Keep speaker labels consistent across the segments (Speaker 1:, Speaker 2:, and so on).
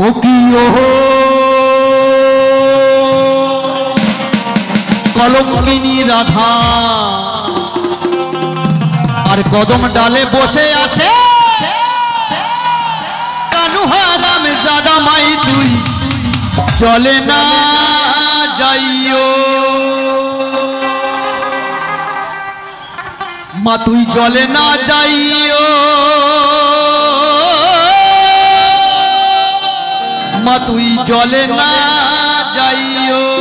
Speaker 1: ও কি কলঙ্কিনী রাধা। আর কদম ডালে বসে আছে। কানুহারাম জাদা মাই তুই চলে না যাইও। মা তুই জলে না যাইও। মা তুই জলে না যাইও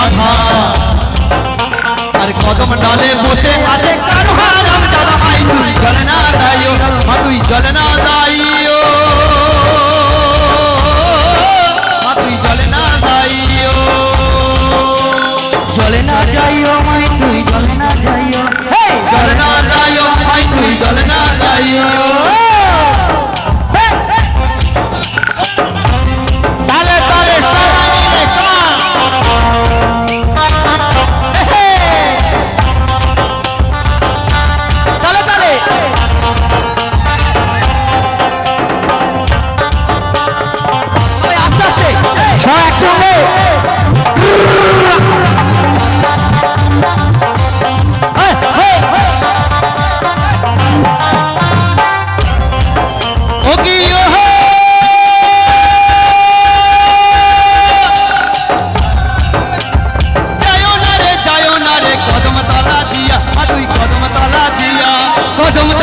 Speaker 1: राधा। अरे कौतम डाले बोसे आछे कान्हा राम दादा आई तू जलना जाइयो मा हाँ, तू
Speaker 2: जलना जाइयो मा हाँ, तू जलना जाइयो जलना जाइयो माई तू जलना जाइयो हे जलना जाइयो माई
Speaker 1: तू जलना जाइयो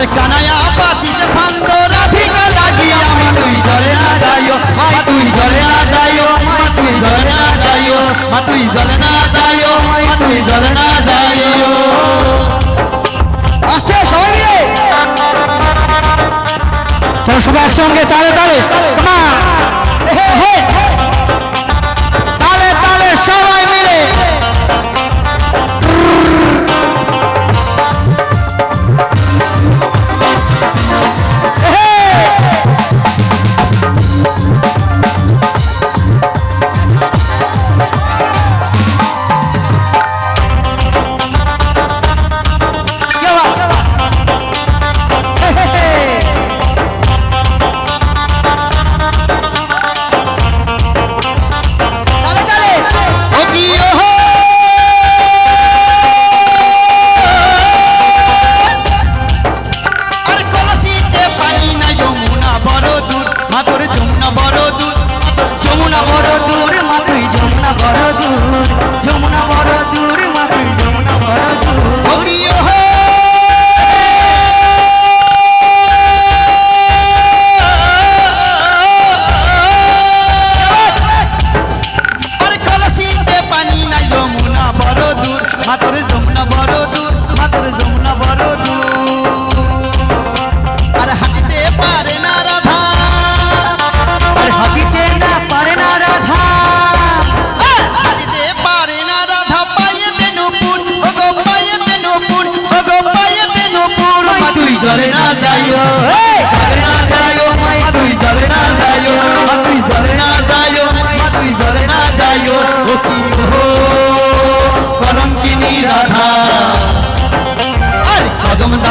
Speaker 1: আর কানায়া পাতি সে ফান্দো রাধিকা লাগিয়া মা তুই জলে না যাইও মা তুই জলে না যাইও মা তুই জলে না যাইও মা তুই জলে না যাইও মা তুই জলে না
Speaker 2: যাইও আস্তে সবাই মিলে চলো সবাই একসঙ্গে তালে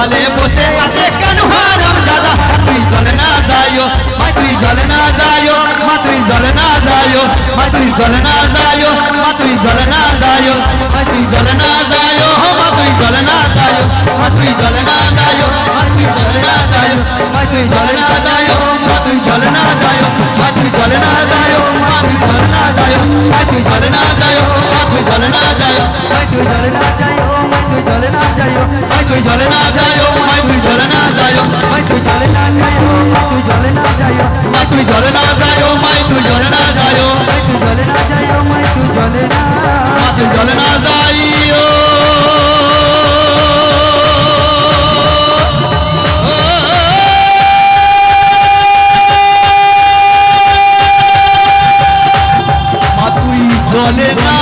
Speaker 2: জলে বসে আছে কেন হারাম দাদা তুই জলে না
Speaker 1: যাইও মা তুই জলে না যাইও মা তুই জলে না যাইও মা তুই জলে না যাইও মা তুই জলে না যাইও মা তুই জলে না যাইও
Speaker 2: মা তুই
Speaker 1: জলে না যাইও মা তুই জলে না যাইও মা তুই জলে না যাইও মা তুই জলে না যাইও মা তুই জলে না যাইও মা তুই জলে না যাইও মা তুই জলে না যাইও মা তুই জলে না যাইও মা তুই জলে না যাইও মা তুই জলে না যাইও তুই জলে না যায়ো মাই তুই জলে না যায়ো মাই তুই জলে না যায়ো মাই তুই জলে না যায়ো
Speaker 2: মাই তুই জলে না যায়ো মাই তুই জলে না যায়ো
Speaker 1: মাই তুই জলে না যায়ো মাই তুই জলে না
Speaker 2: মাই তুই জলে না যায়ো জলে না